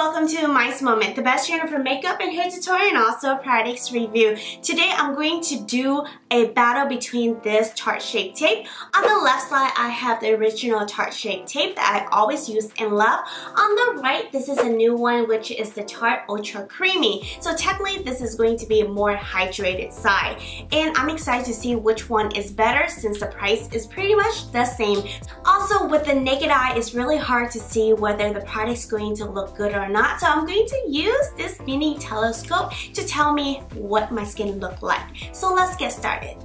welcome to MaiMoments, the best channel for makeup and hair tutorial and also products review. Today I'm going to do a battle between this Tarte Shape Tape. On the left side I have the original Tarte Shape Tape that I always use and love. On the right this is a new one which is the Tarte Ultra Creamy. So technically this is going to be a more hydrated side. And I'm excited to see which one is better since the price is pretty much the same. Also with the naked eye it's really hard to see whether the product is going to look good or not. So I'm going to use this mini telescope to tell me what my skin look like. So let's get started.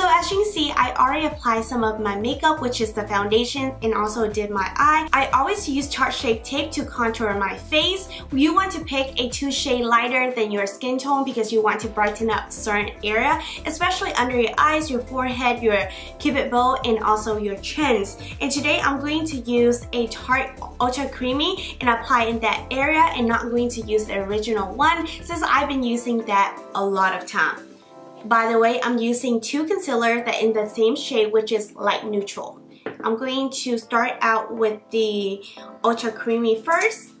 So as you can see, I already applied some of my makeup, which is the foundation, and also did my eye. I always use Tarte Shape Tape to contour my face. You want to pick a two shade lighter than your skin tone because you want to brighten up certain area, especially under your eyes, your forehead, your cupid bow, and also your chins. And today I'm going to use a Tarte Ultra Creamy and apply in that area and not going to use the original one since I've been using that a lot of time. By the way, I'm using two concealers that in the same shade, which is light neutral. I'm going to start out with the Ultra Creamy first.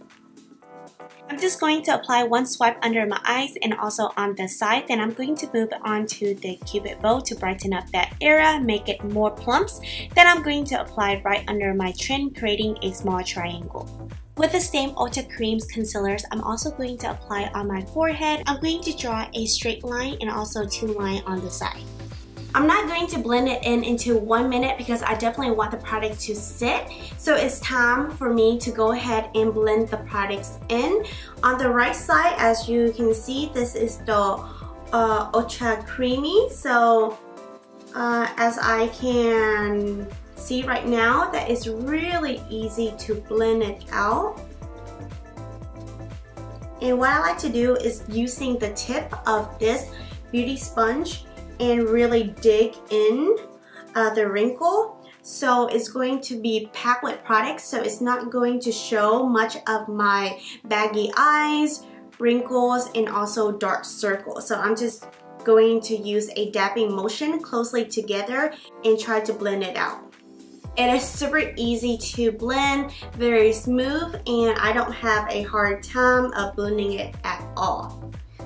I'm just going to apply one swipe under my eyes and also on the side. Then I'm going to move on to the cupid bow to brighten up that area, make it more plumps. Then I'm going to apply right under my chin, creating a small triangle. With the same Ultra Creams concealers, I'm also going to apply on my forehead. I'm going to draw a straight line and also two lines on the side. I'm not going to blend it in into one minute because I definitely want the product to sit. So it's time for me to go ahead and blend the products in. On the right side, as you can see, this is the uh, Ultra Creamy. So uh, as I can see right now that it's really easy to blend it out. And what I like to do is using the tip of this beauty sponge and really dig in uh, the wrinkle. So it's going to be packed with products so it's not going to show much of my baggy eyes, wrinkles, and also dark circles. So I'm just going to use a dabbing motion closely together and try to blend it out. It is super easy to blend, very smooth, and I don't have a hard time of blending it at all.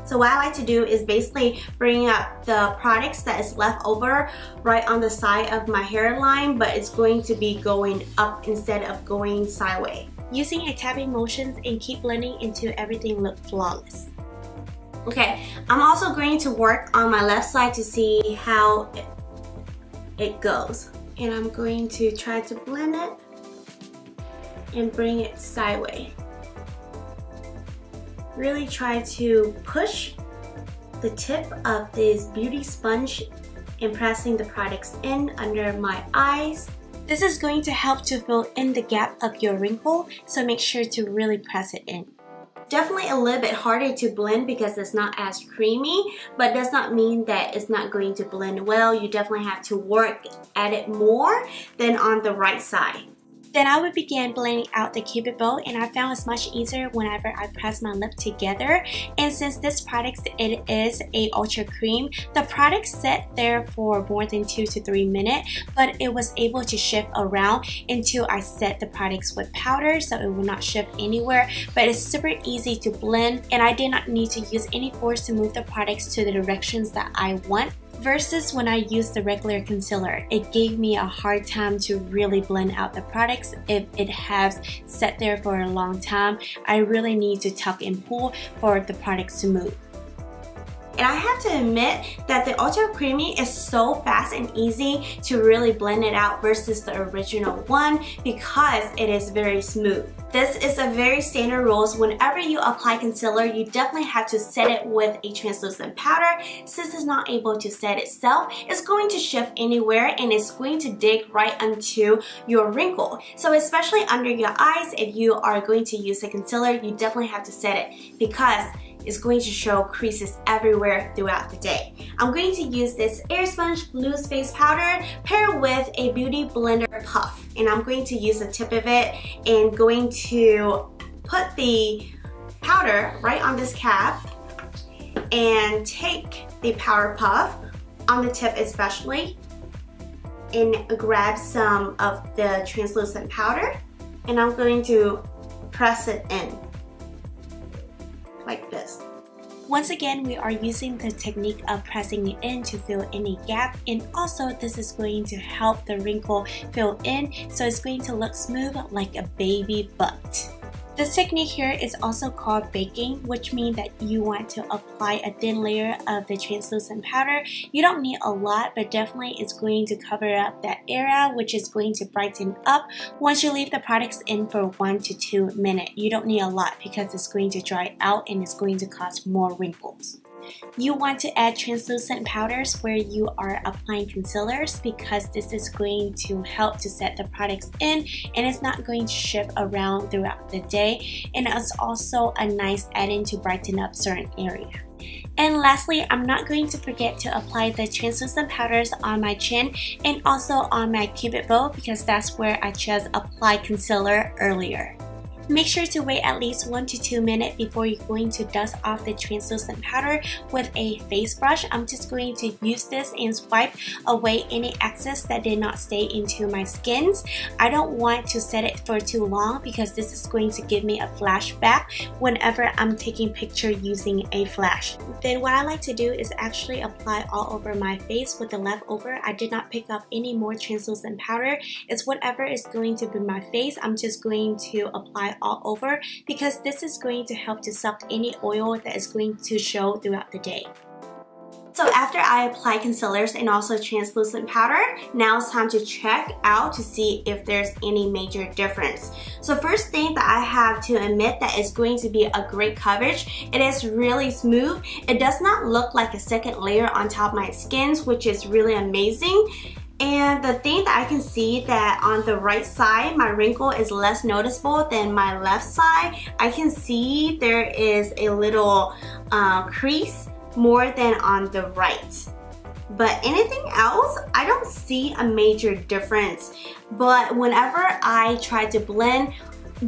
So what I like to do is basically bring up the products that is left over right on the side of my hairline, but it's going to be going up instead of going sideways. Using a tapping motions and keep blending until everything look flawless. Okay, I'm also going to work on my left side to see how it, it goes and I'm going to try to blend it and bring it sideways. Really try to push the tip of this beauty sponge and pressing the products in under my eyes. This is going to help to fill in the gap of your wrinkle, so make sure to really press it in. Definitely a little bit harder to blend because it's not as creamy, but does not mean that it's not going to blend well. You definitely have to work at it more than on the right side. Then I would begin blending out the cupid bow and I found it's much easier whenever I press my lip together. And since this product it is a ultra cream, the product sat there for more than 2 to 3 minutes but it was able to shift around until I set the products with powder so it will not shift anywhere but it's super easy to blend and I did not need to use any force to move the products to the directions that I want Versus when I used the regular concealer, it gave me a hard time to really blend out the products if it has sat there for a long time. I really need to tuck and pull for the products to move. And I have to admit that the Ultra Creamy is so fast and easy to really blend it out versus the original one because it is very smooth. This is a very standard rules. Whenever you apply concealer, you definitely have to set it with a translucent powder. Since it's not able to set itself, it's going to shift anywhere and it's going to dig right onto your wrinkle. So especially under your eyes, if you are going to use a concealer, you definitely have to set it because is going to show creases everywhere throughout the day. I'm going to use this Airspun Loose Face Powder paired with a Beauty Blender Puff. And I'm going to use the tip of it and going to put the powder right on this cap and take the powder puff on the tip especially and grab some of the translucent powder and I'm going to press it in like this. Once again, we are using the technique of pressing it in to fill any gap and also this is going to help the wrinkle fill in so it's going to look smooth like a baby butt. This technique here is also called baking, which means that you want to apply a thin layer of the translucent powder. You don't need a lot, but definitely it's going to cover up that area, which is going to brighten up once you leave the products in for one to two minutes. You don't need a lot because it's going to dry out and it's going to cause more wrinkles. You want to add translucent powders where you are applying concealers because this is going to help to set the products in and it's not going to shift around throughout the day and it's also a nice add-in to brighten up certain area. And lastly, I'm not going to forget to apply the translucent powders on my chin and also on my cupid bow because that's where I just applied concealer earlier. Make sure to wait at least 1 to 2 minutes before you're going to dust off the translucent powder with a face brush. I'm just going to use this and swipe away any excess that did not stay into my skins. I don't want to set it for too long because this is going to give me a flashback whenever I'm taking picture using a flash. Then what I like to do is actually apply all over my face with the leftover. I did not pick up any more translucent powder. It's whatever is going to be my face. I'm just going to apply all over because this is going to help to suck any oil that is going to show throughout the day. So after I apply concealers and also translucent powder, now it's time to check out to see if there's any major difference. So first thing that I have to admit that is going to be a great coverage, it is really smooth. It does not look like a second layer on top of my skins, which is really amazing. And the thing that I can see that on the right side, my wrinkle is less noticeable than my left side. I can see there is a little uh, crease more than on the right. But anything else, I don't see a major difference. But whenever I try to blend,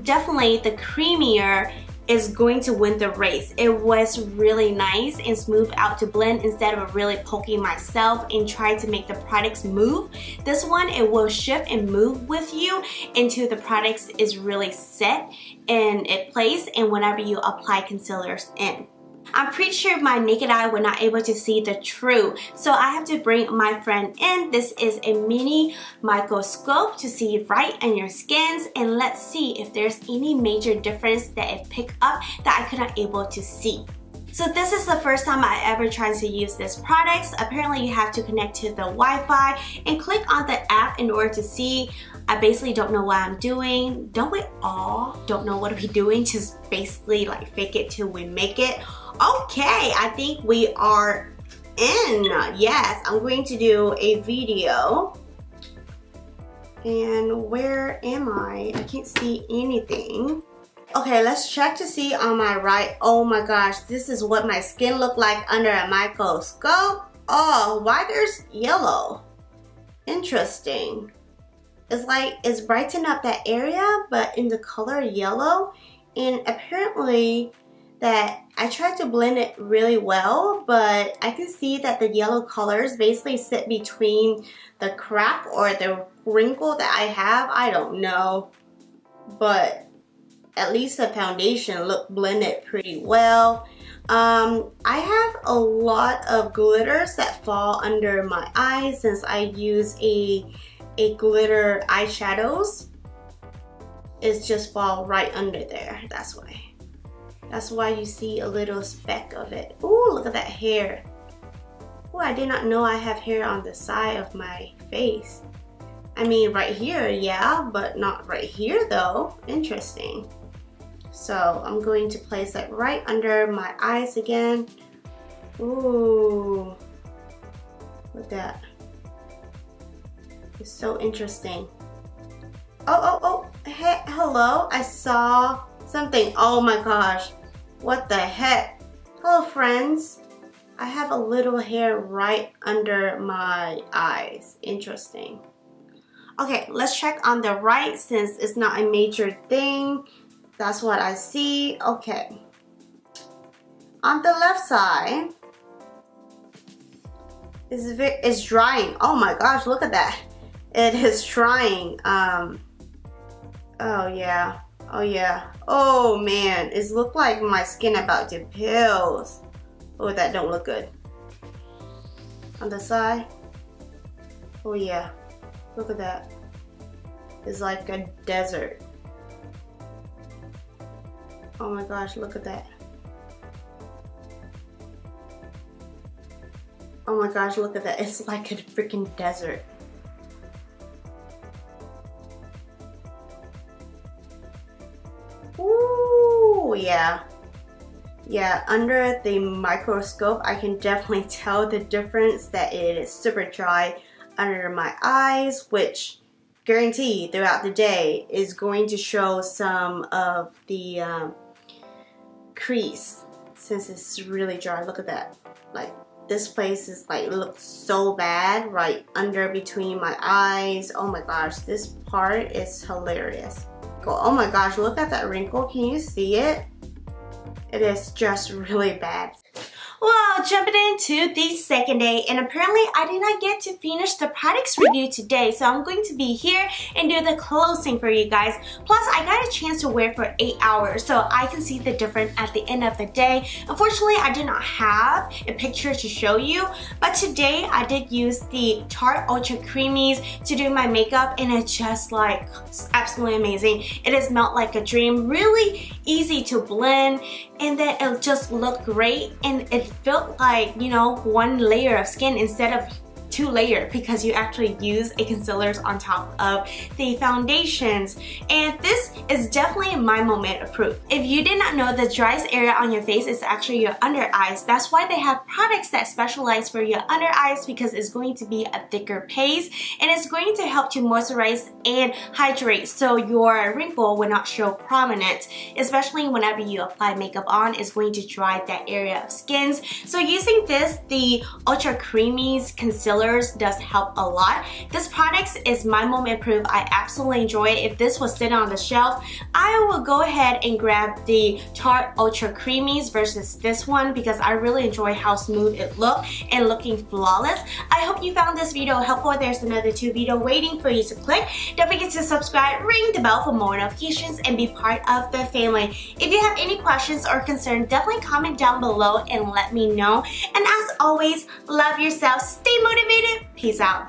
definitely the creamier is going to win the race. It was really nice and smooth out to blend instead of really poking myself and trying to make the products move. This one, it will shift and move with you until the products is really set in it place and whenever you apply concealers in. I'm pretty sure my naked eye were not able to see the true. So I have to bring my friend in. This is a mini microscope to see right in your skins and let's see if there's any major difference that it picked up that I could not able to see. So this is the first time I ever tried to use this product. Apparently you have to connect to the Wi-Fi and click on the app in order to see. I basically don't know what I'm doing. Don't we all don't know what we're doing? Just basically like fake it till we make it. Okay, I think we are in. Yes, I'm going to do a video. And where am I? I can't see anything. Okay, let's check to see on my right. Oh my gosh, this is what my skin look like under a microscope. Oh, why there's yellow? Interesting. It's like, it's brighten up that area, but in the color yellow. And apparently, that I tried to blend it really well, but I can see that the yellow colors basically sit between the crack or the wrinkle that I have. I don't know, but at least the foundation looked blended pretty well. Um, I have a lot of glitters that fall under my eyes since I use a, a glitter eyeshadows. It's just fall right under there, that's why. That's why you see a little speck of it. Ooh, look at that hair. Oh, I did not know I have hair on the side of my face. I mean, right here, yeah, but not right here though. Interesting. So I'm going to place it right under my eyes again. Ooh, look at that. It's so interesting. Oh, oh, oh, hey, hello, I saw something. Oh my gosh, what the heck? Hello friends. I have a little hair right under my eyes. Interesting. Okay, let's check on the right since it's not a major thing. That's what I see. Okay. On the left side, it's, it's drying. Oh my gosh, look at that. It is drying. Um, oh yeah. Oh yeah. Oh man, it look like my skin about to pills. Oh, that don't look good. On the side. Oh yeah. Look at that. It's like a desert. Oh my gosh, look at that. Oh my gosh, look at that. It's like a freaking desert. Yeah. Yeah, under the microscope, I can definitely tell the difference that it is super dry under my eyes, which guarantee throughout the day is going to show some of the um, crease since it's really dry. Look at that. Like this place is like looks so bad right under between my eyes. Oh my gosh, this part is hilarious. Oh my gosh, look at that wrinkle. Can you see it? It is just really bad. Well, jumping into the second day, and apparently I did not get to finish the products review today, so I'm going to be here and do the closing for you guys. Plus, I got a chance to wear for 8 hours, so I can see the difference at the end of the day. Unfortunately, I did not have a picture to show you, but today I did use the Tarte Ultra Creamies to do my makeup, and it's just like absolutely amazing. It is melt like a dream, really easy to blend, and then it just looked great, and it felt like, you know, one layer of skin instead of two layer because you actually use a concealers on top of the foundations. And this is definitely my moment of proof. If you did not know the driest area on your face is actually your under eyes, that's why they have products that specialize for your under eyes because it's going to be a thicker paste and it's going to help to moisturize and hydrate so your wrinkle will not show prominent, especially whenever you apply makeup on, it's going to dry that area of skins. So using this, the Ultra Creamies Concealer does help a lot. This product is my moment proof. I absolutely enjoy it. If this was sitting on the shelf, I will go ahead and grab the Tarte Ultra Creamies versus this one because I really enjoy how smooth it looked and looking flawless. I hope you found this video helpful. There's another two video waiting for you to click. Don't forget to subscribe, ring the bell for more notifications, and be part of the family. If you have any questions or concerns, definitely comment down below and let me know. And as always, love yourself, stay motivated, Peace out.